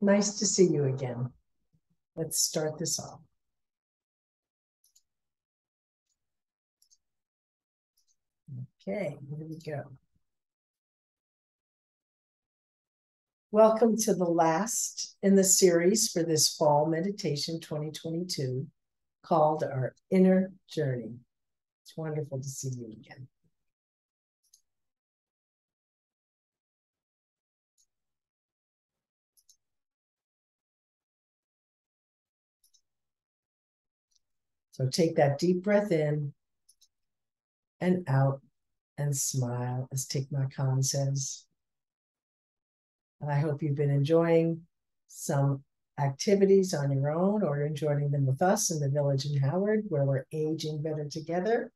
Nice to see you again. Let's start this off. Okay, here we go. Welcome to the last in the series for this fall meditation 2022 called Our Inner Journey. It's wonderful to see you again. So take that deep breath in and out and smile, as Thich Nhat says. And I hope you've been enjoying some activities on your own or enjoying them with us in the village in Howard, where we're aging better together.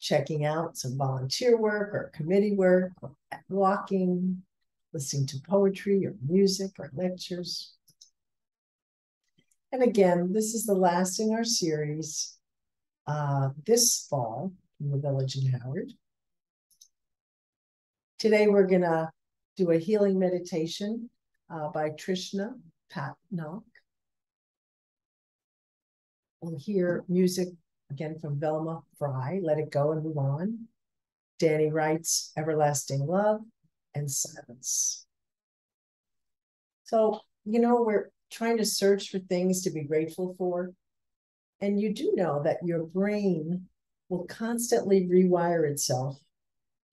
Checking out some volunteer work or committee work, or walking, listening to poetry or music or lectures. And again, this is the last in our series uh, this fall in the village in Howard. Today we're going to do a healing meditation uh, by Trishna Patnaik. We'll hear music again from Velma Frye, Let It Go and Move On. Danny Wright's Everlasting Love and Silence. So, you know, we're trying to search for things to be grateful for. And you do know that your brain will constantly rewire itself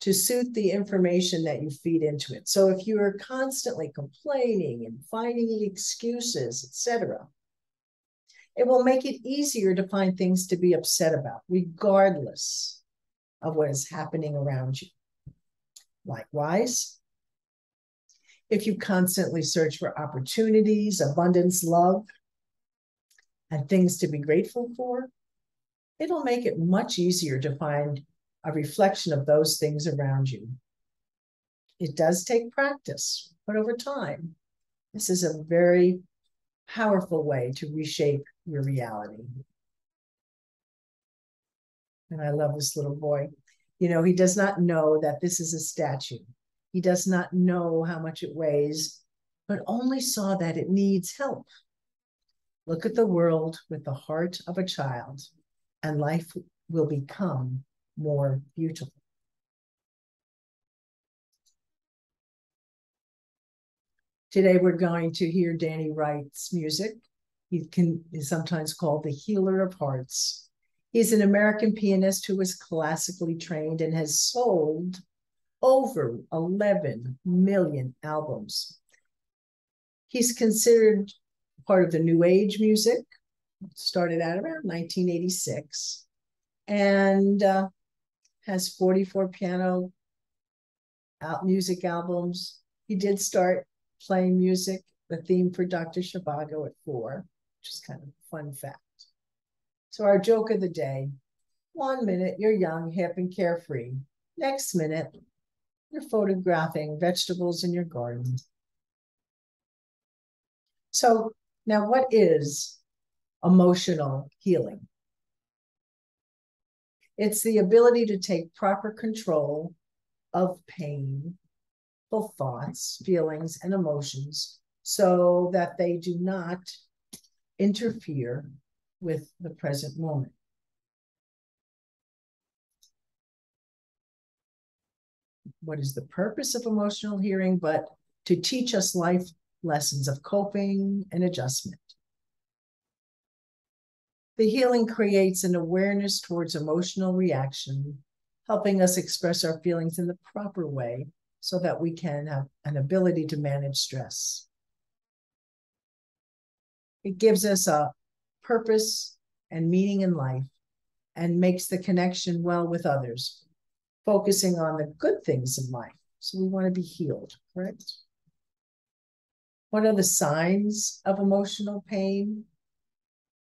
to suit the information that you feed into it. So if you are constantly complaining and finding excuses, etc., it will make it easier to find things to be upset about, regardless of what is happening around you. Likewise, if you constantly search for opportunities, abundance, love, and things to be grateful for, it'll make it much easier to find a reflection of those things around you. It does take practice, but over time, this is a very powerful way to reshape your reality. And I love this little boy. You know, he does not know that this is a statue. He does not know how much it weighs, but only saw that it needs help. Look at the world with the heart of a child, and life will become more beautiful. Today, we're going to hear Danny Wright's music. He can is sometimes called the healer of hearts. He's an American pianist who was classically trained and has sold over 11 million albums. He's considered part of the New Age music, started out around 1986, and uh, has 44 piano out music albums. He did start playing music, the theme for Dr. Zhivago at four, which is kind of a fun fact. So our joke of the day, one minute you're young, hip, and carefree. Next minute, you're photographing vegetables in your garden. So now what is emotional healing? It's the ability to take proper control of painful thoughts, feelings, and emotions so that they do not interfere with the present moment. What is the purpose of emotional hearing, but to teach us life lessons of coping and adjustment. The healing creates an awareness towards emotional reaction, helping us express our feelings in the proper way so that we can have an ability to manage stress. It gives us a purpose and meaning in life and makes the connection well with others, focusing on the good things in life. So we want to be healed, correct? What are the signs of emotional pain?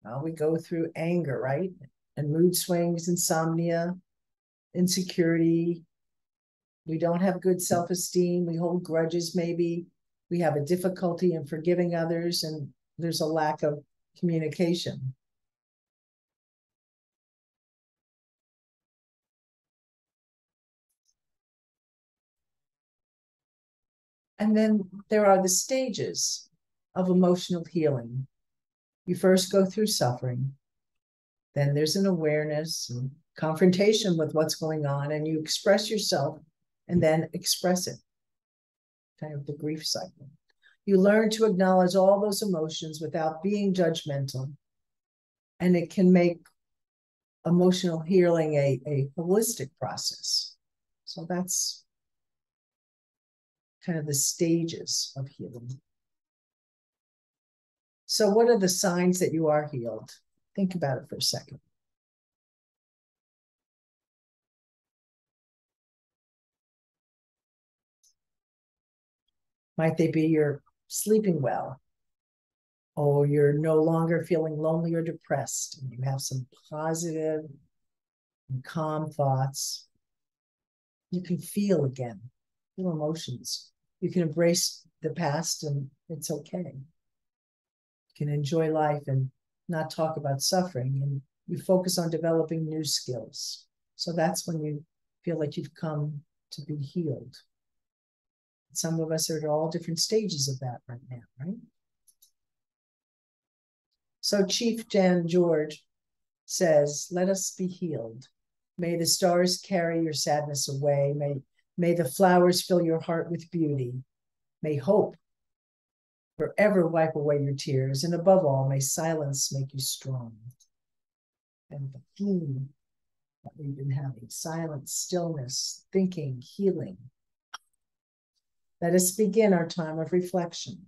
Well, we go through anger, right? And mood swings, insomnia, insecurity. We don't have good self esteem. We hold grudges, maybe. We have a difficulty in forgiving others, and there's a lack of communication. And then there are the stages of emotional healing. You first go through suffering, then there's an awareness and confrontation with what's going on, and you express yourself and then express it. Kind of the grief cycle. You learn to acknowledge all those emotions without being judgmental. And it can make emotional healing a, a holistic process. So that's kind of the stages of healing. So, what are the signs that you are healed? Think about it for a second. Might they be you're sleeping well, or you're no longer feeling lonely or depressed, and you have some positive and calm thoughts. You can feel again, feel emotions. You can embrace the past, and it's okay. You can enjoy life and not talk about suffering, and you focus on developing new skills. So that's when you feel like you've come to be healed. Some of us are at all different stages of that right now, right? So Chief Dan George says, Let us be healed. May the stars carry your sadness away. May, may the flowers fill your heart with beauty. May hope forever wipe away your tears. And above all, may silence make you strong. And the theme that we've been having silence, stillness, thinking, healing. Let us begin our time of reflection.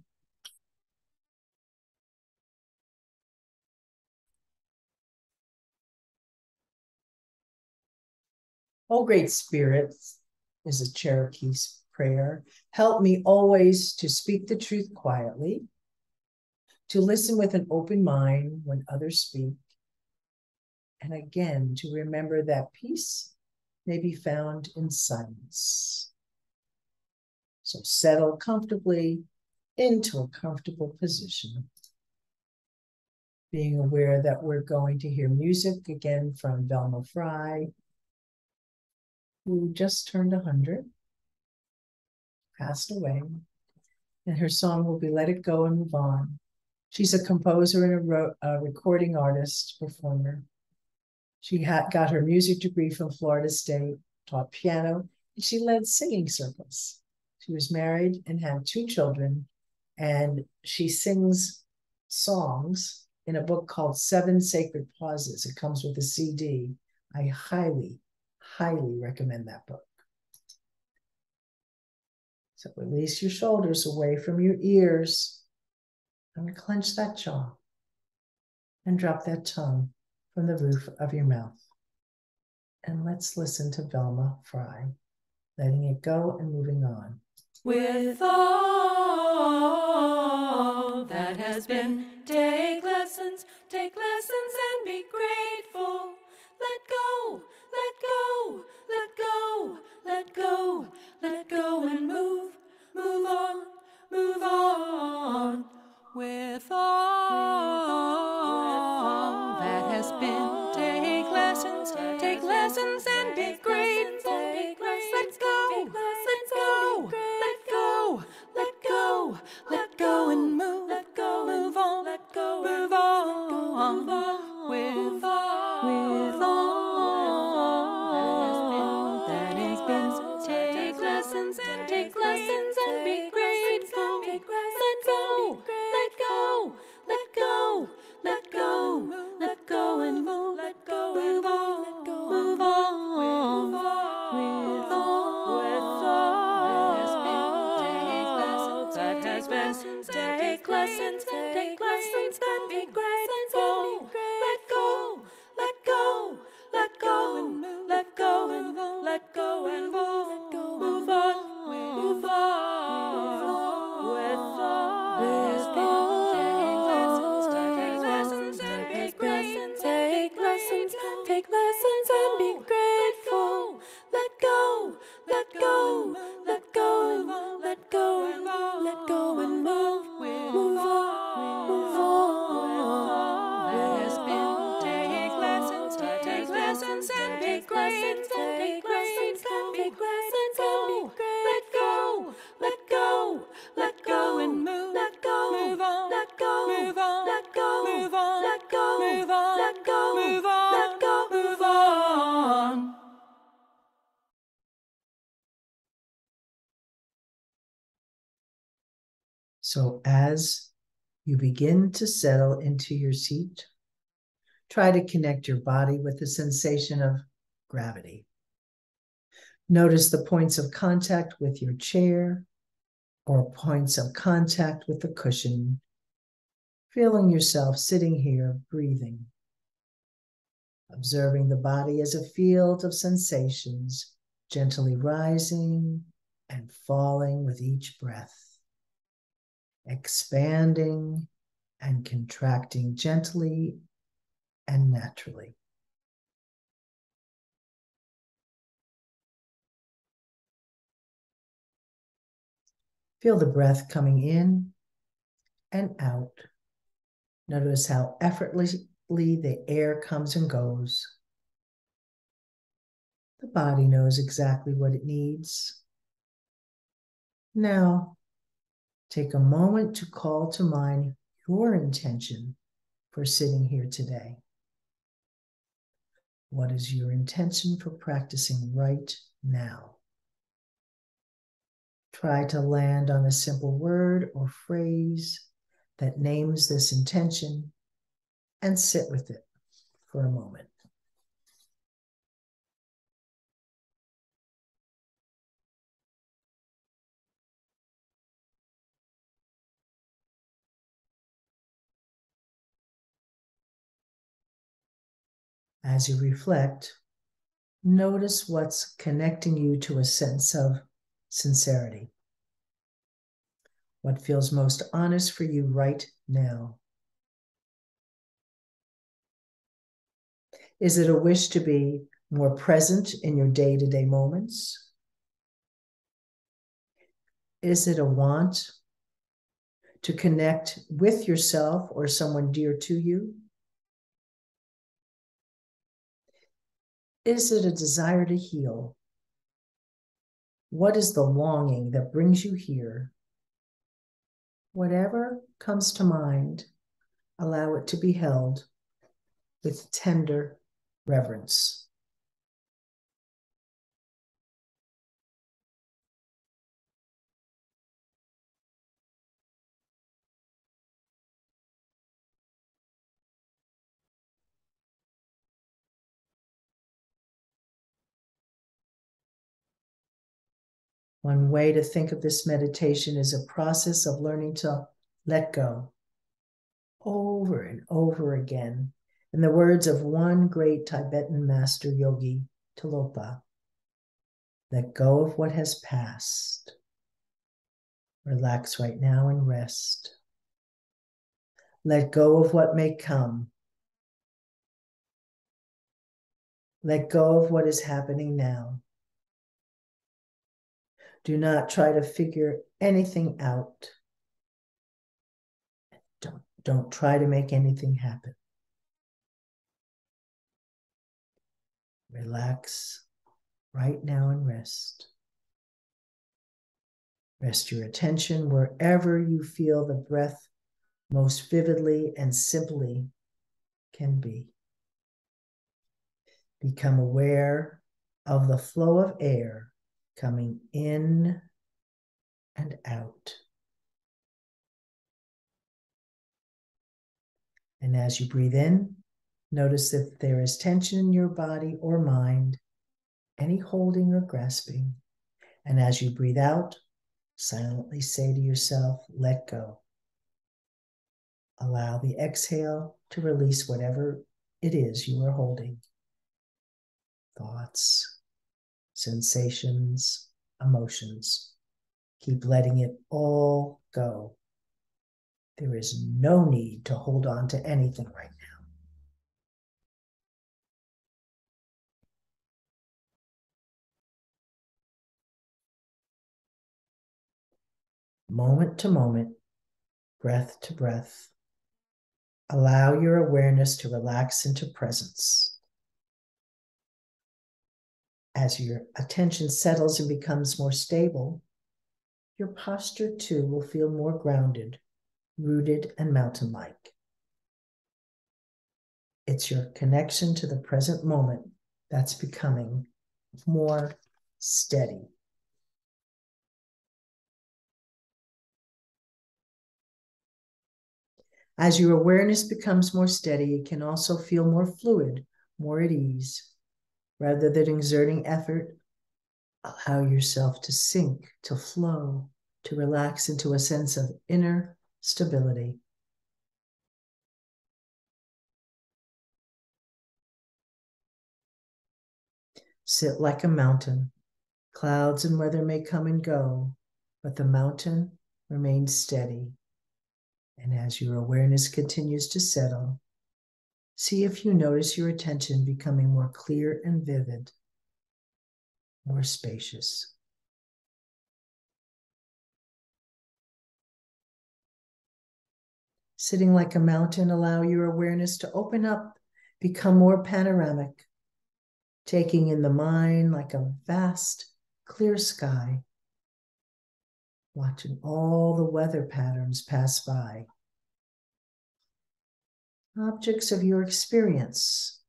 Oh, great spirit, is a Cherokee's prayer. Help me always to speak the truth quietly, to listen with an open mind when others speak, and again to remember that peace may be found in silence. So settle comfortably into a comfortable position. Being aware that we're going to hear music again from Velma Frye, who just turned 100, passed away, and her song will be Let It Go and Move On. She's a composer and a, ro- a recording artist, performer. She had, got her music degree from Florida State, taught piano, and she led singing circles. She was married and had two children, and she sings songs in a book called Seven Sacred Pauses. It comes with a CD. I highly, highly recommend that book. So release your shoulders away from your ears and clench that jaw and drop that tongue from the roof of your mouth. And let's listen to Velma Frye, letting it go and moving on. With all So as you begin to settle into your seat, try to connect your body with the sensation of gravity. Notice the points of contact with your chair or points of contact with the cushion, feeling yourself sitting here breathing. Observing the body as a field of sensations, gently rising and falling with each breath expanding and contracting gently and naturally. Feel the breath coming in and out. Notice how effortlessly the air comes and goes. The body knows exactly what it needs. Now, Take a moment to call to mind your intention for sitting here today. What is your intention for practicing right now? Try to land on a simple word or phrase that names this intention and sit with it for a moment. As you reflect, notice what's connecting you to a sense of sincerity. What feels most honest for you right now? Is it a wish to be more present in your day to day moments? Is it a want to connect with yourself or someone dear to you? Is it a desire to heal? What is the longing that brings you here? Whatever comes to mind, allow it to be held with tender reverence. One way to think of this meditation is a process of learning to let go over and over again. In the words of one great Tibetan master yogi, Tilopa, let go of what has passed. Relax right now and rest. Let go of what may come. Let go of what is happening now. Do not try to figure anything out. Don't, don't try to make anything happen. Relax right now and rest. Rest your attention wherever you feel the breath most vividly and simply can be. Become aware of the flow of air coming in and out. And as you breathe in, notice if there is tension in your body or mind, any holding or grasping. And as you breathe out, silently say to yourself, let go. Allow the exhale to release whatever it is you are holding thoughts, sensations, emotions. Keep letting it all go. There is no need to hold on to anything right now. Moment to moment, breath to breath, allow your awareness to relax into presence as your attention settles and becomes more stable, your posture too will feel more grounded, rooted, and mountain like. It's your connection to the present moment that's becoming more steady. As your awareness becomes more steady, it can also feel more fluid, more at ease. Rather than exerting effort, allow yourself to sink, to flow, to relax into a sense of inner stability. Sit like a mountain. Clouds and weather may come and go, but the mountain remains steady. And as your awareness continues to settle, see if you notice your attention becoming more clear and vivid, more spacious. Sitting like a mountain, allow your awareness to open up, become more panoramic taking in the mind like a vast, clear sky, watching all the weather patterns pass by. Objects of your experience,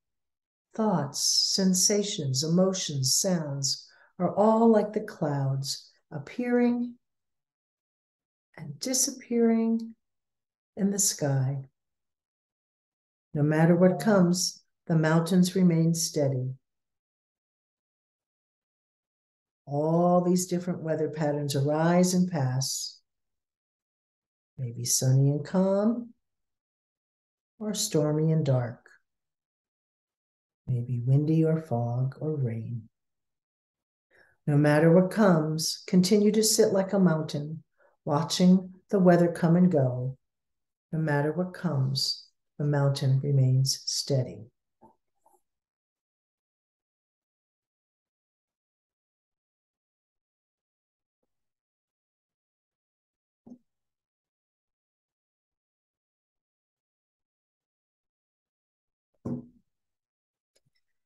thoughts, sensations, emotions, sounds are all like the clouds appearing and disappearing in the sky. No matter what comes, the mountains remain steady. all these different weather patterns arise and pass. Maybe sunny and calm, or stormy and dark. Maybe windy or fog or rain. No matter what comes, continue to sit like a mountain, watching the weather come and go. No matter what comes, the mountain remains steady.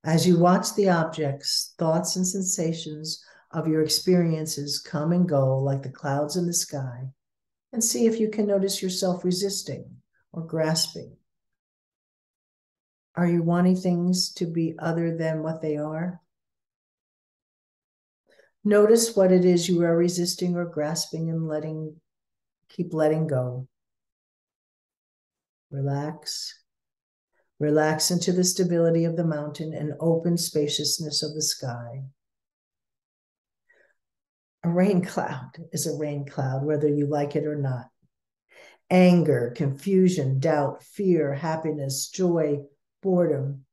As you watch the objects, thoughts, and sensations of your experiences come and go like the clouds in the sky, and see if you can notice yourself resisting or grasping. Are you wanting things to be other than what they are? Notice what it is you are resisting or grasping and letting, keep letting go. Relax Relax into the stability of the mountain and open spaciousness of the sky. A rain cloud is a rain cloud, whether you like it or not. Anger, confusion, doubt, fear, happiness, joy, boredom.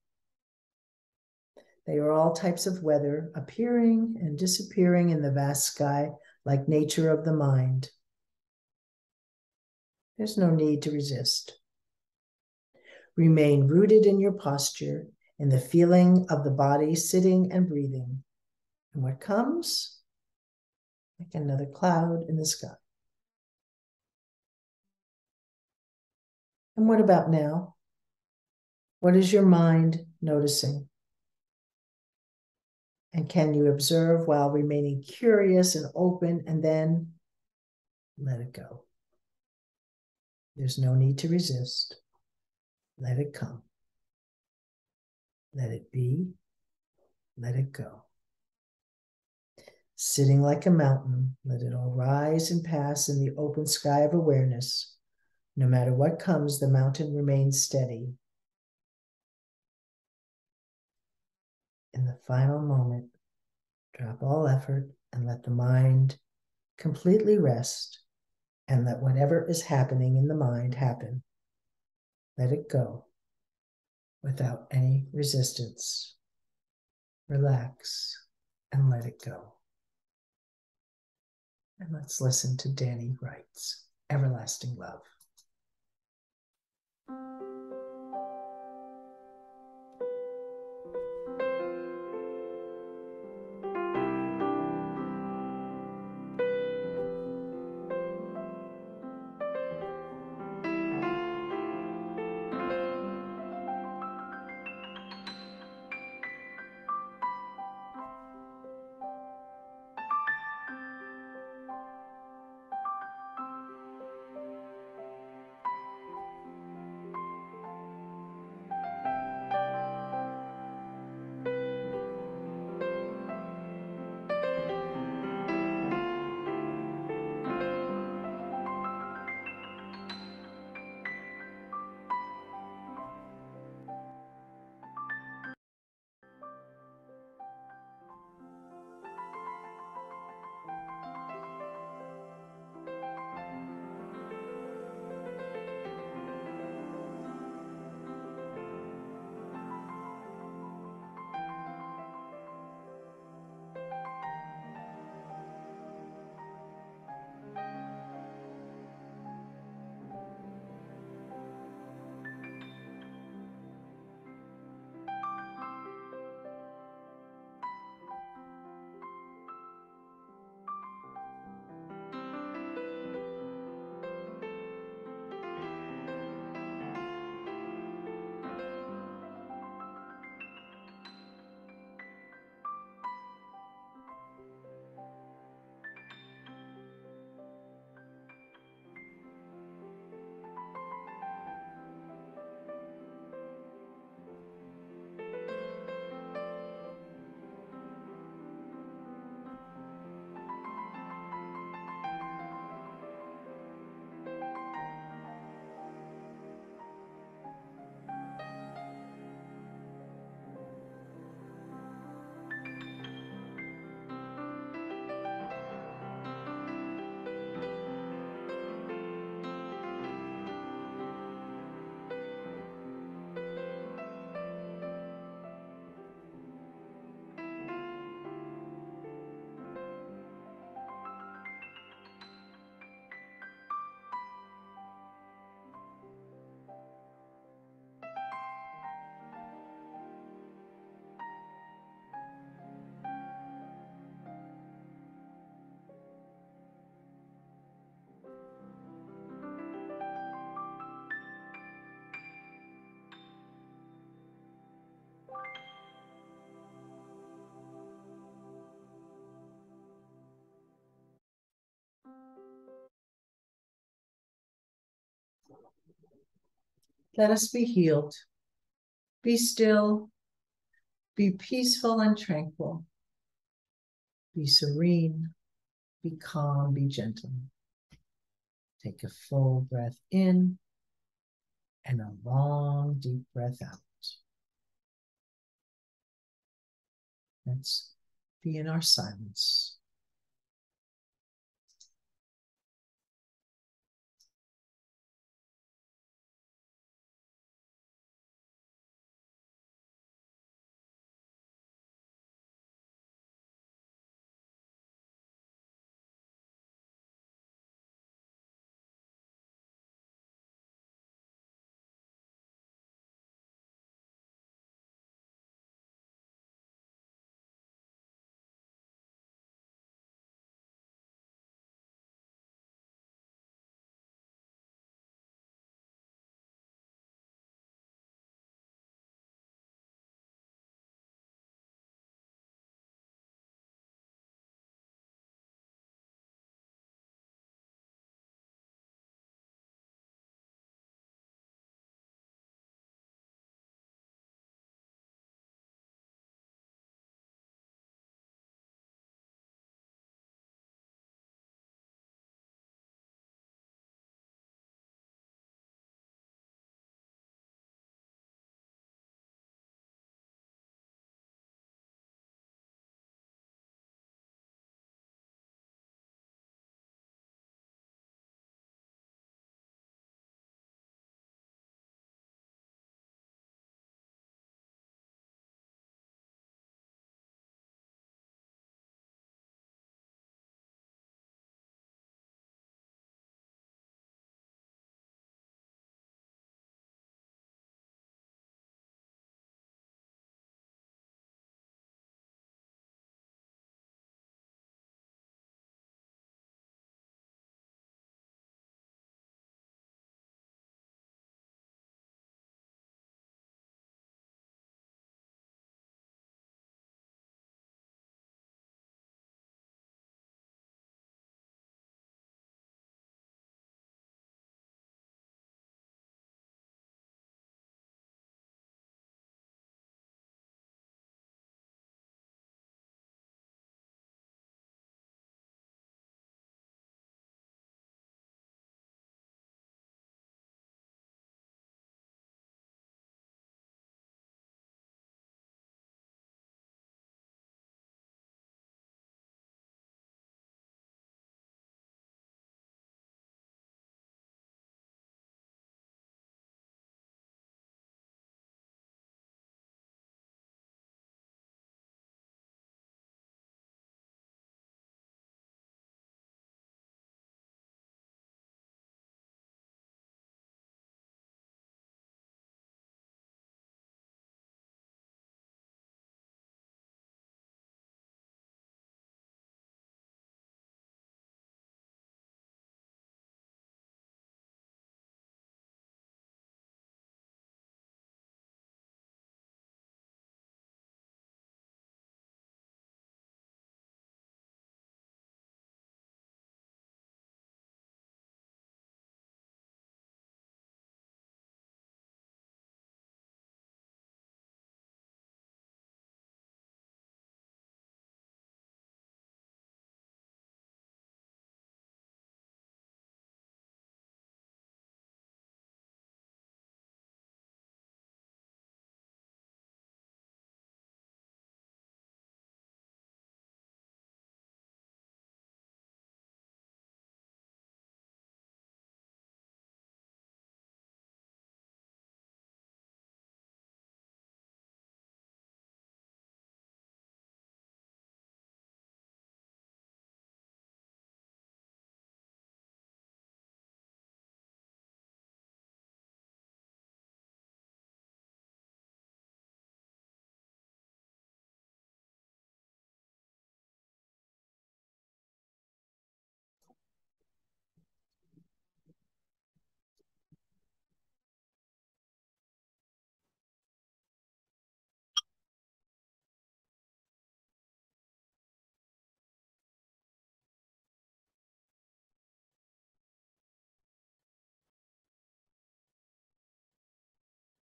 They are all types of weather appearing and disappearing in the vast sky like nature of the mind. There's no need to resist. Remain rooted in your posture, in the feeling of the body sitting and breathing. And what comes? Like another cloud in the sky. And what about now? What is your mind noticing? And can you observe while remaining curious and open and then let it go? There's no need to resist. Let it come. Let it be. Let it go. Sitting like a mountain, let it all rise and pass in the open sky of awareness. No matter what comes, the mountain remains steady. In the final moment, drop all effort and let the mind completely rest and let whatever is happening in the mind happen. Let it go without any resistance. Relax and let it go. And let's listen to Danny Wright's Everlasting Love. Let us be healed. Be still. Be peaceful and tranquil. Be serene. Be calm. Be gentle. Take a full breath in and a long, deep breath out. Let's be in our silence.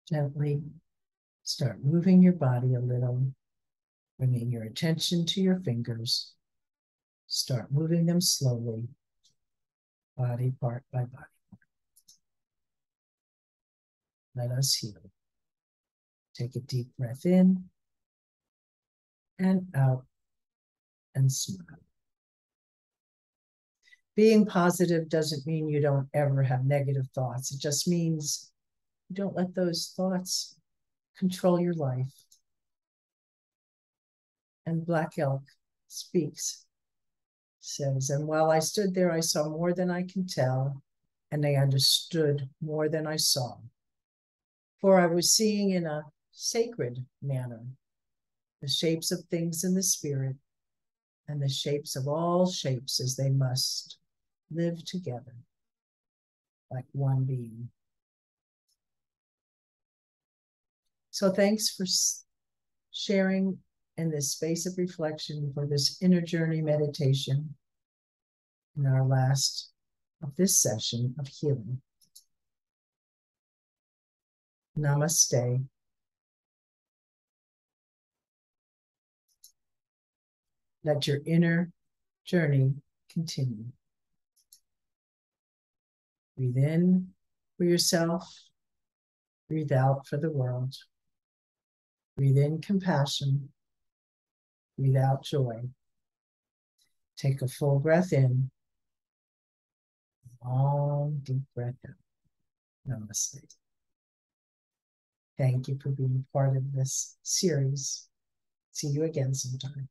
Gently start moving your body a little, bringing your attention to your fingers. Start moving them slowly, body part by body. Let us heal. Take a deep breath in and out and smile. Being positive doesn't mean you don't ever have negative thoughts. It just means don't let those thoughts control your life. And Black Elk speaks, says, And while I stood there, I saw more than I can tell, and I understood more than I saw. For I was seeing in a sacred manner the shapes of things in the spirit and the shapes of all shapes as they must live together like one being. So, thanks for sharing in this space of reflection for this inner journey meditation in our last of this session of healing. Namaste. Let your inner journey continue. Breathe in for yourself, breathe out for the world. Breathe in compassion, breathe out joy. Take a full breath in, long, deep breath out. Namaste. Thank you for being part of this series. See you again sometime.